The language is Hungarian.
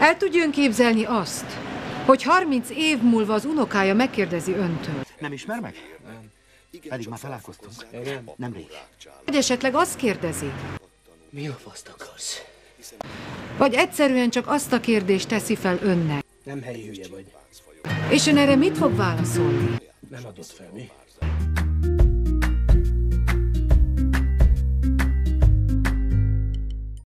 El tudjön képzelni azt, hogy 30 év múlva az unokája megkérdezi öntől, Nem ismer meg? Pedig már találkoztunk. Nem Nemrég. vagy esetleg azt kérdezi, Mi a faszt akarsz? vagy egyszerűen csak azt a kérdést teszi fel önnek. Nem helyi hülye vagy. És ön erre mit fog válaszolni? Nem adott fel, mi?